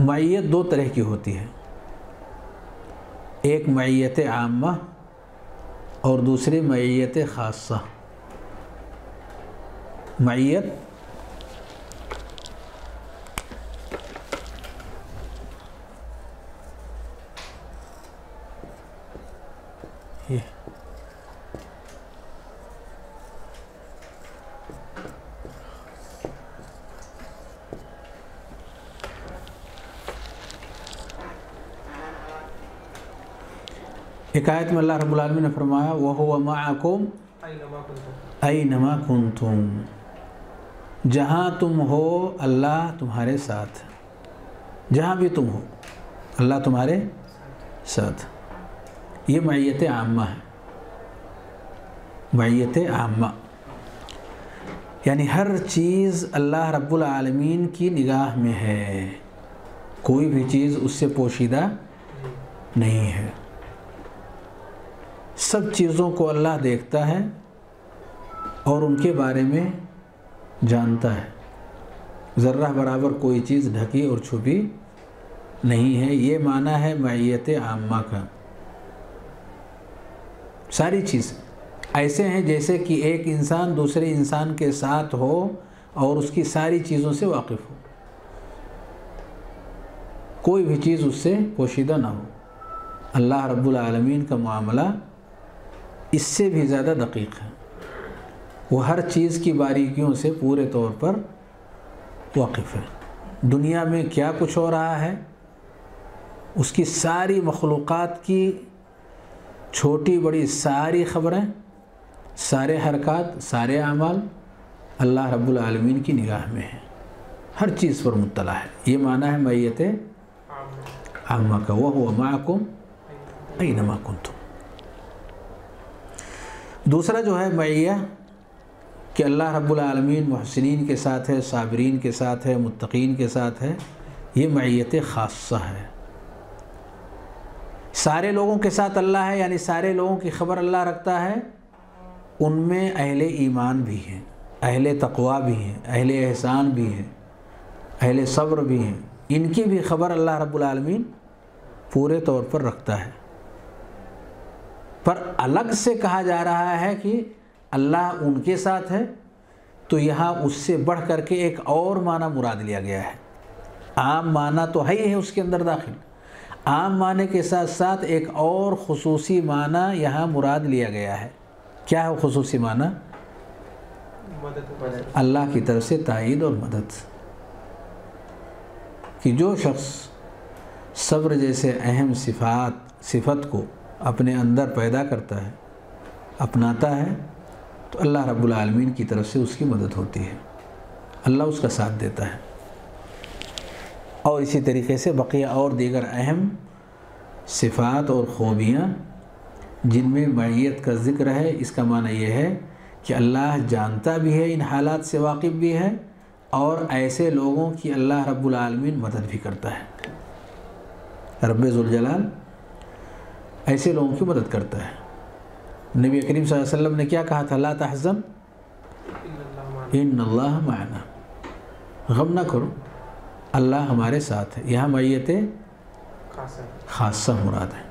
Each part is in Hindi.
मैयत दो तरह की होती है एक मैयत आमा और दूसरी मैयत ख़ासा मैयत ये एक में अल्लाह रब्बुल आलमीन ने फरमाया, वह हुवा माकुम आई नमा कुन तुम जहाँ तुम हो, अल्लाह तुम्हारे साथ जहाँ भी तुम हो, अल्लाह तुम्हारे साथ ये मैयत आमा है। मैयत आमा यानी हर चीज़ अल्लाह रब्बुल आलमीन की निगाह में है। कोई भी चीज़ उससे पोशीदा नहीं है। सब चीज़ों को अल्लाह देखता है और उनके बारे में जानता है। ज़र्रा बराबर कोई चीज़ ढकी और छुपी नहीं है। ये माना है मैयत आमा का। सारी चीज़। ऐसे हैं जैसे कि एक इंसान दूसरे इंसान के साथ हो और उसकी सारी चीज़ों से वाकिफ़ हो। कोई भी चीज़ उससे पोशीदा ना हो। अल्लाह रब्बुल आलमीन का मामला इससे भी ज़्यादा दकीक है। वो हर चीज़ की बारीकियों से पूरे तौर पर वाकिफ़ है। दुनिया में क्या कुछ हो रहा है? उसकी सारी मखलूक़ात की छोटी बड़ी सारी ख़बरें, सारे हरकत, सारे अमाल अल्लाह रब्बुल आलमीन की निगाह में है। हर चीज़ पर मुतला है। ये माना है मैत आमा का वह हुआ माकुम आई नमा तुम दूसरा जो है मैया, कि अल्लाह रब्बुल महसिन के साथ है, साबरीन के साथ है, मुत्तकीन के साथ है, ये मैत ख़ासा है। सारे लोगों के साथ अल्लाह है, यानी सारे लोगों की खबर अल्लाह रखता है, उनमें अहले ईमान भी हैं, अहले तकवा भी हैं, अहले एहसान भी हैं, अहले सब्र भी हैं। इनकी भी खबर अल्लाह रब्बुल आलमीन पूरे तौर पर रखता है। पर अलग से कहा जा रहा है कि अल्लाह उनके साथ है तो यहाँ उससे बढ़ करके एक और माना मुराद लिया गया है। आम माना तो है ही है उसके अंदर दाखिल। आम माने के साथ साथ एक और खसूसी माना यहाँ मुराद लिया गया है। क्या है खसूसी माना? अल्लाह की तरफ़ से तइद और मदद। कि जो शख्स सब्र जैसे अहम सिफात, सिफत को अपने अंदर पैदा करता है, अपनाता है तो अल्लाह रब्बुल आलमीन की तरफ़ से उसकी मदद होती है। अल्लाह उसका साथ देता है। और इसी तरीके से बकिया और दीगर अहम सिफ़ात और ख़ूबियाँ जिनमें मैत का ज़िक्र है इसका माना यह है कि अल्लाह जानता भी है इन हालात से वाकिफ़ भी है और ऐसे लोगों की अल्लाह रब्बुल आलमीन मदद भी करता है। ज़ुलजलाल ऐसे लोगों की मदद करता है। नबी करीम वसल्लम ने क्या कहा था? ला तहज़न। इन अल्लाह माना। गम ना करो। अल्लाह हमारे साथ है। यहाँ मैत ख़ासा। मुराद है।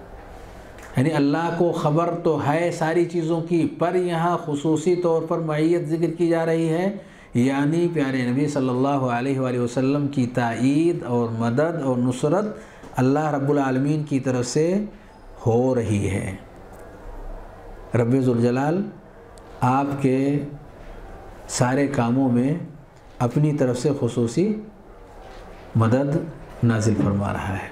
यानी अल्लाह को ख़बर तो है सारी चीज़ों की पर यहाँ खसूसी तौर पर मैत ज़िक्र की जा रही है। यानी प्यारे नबी सल्लल्लाहु अलैहि वसल्लम की तायद और मदद और नुसरत अल्लाह रब्बुल आलमीन की तरफ़ से हो रही है। रब्ज़ुलजलाल आपके सारे कामों में अपनी तरफ़ से खसूसी मदद नाजिल फरमा रहा है।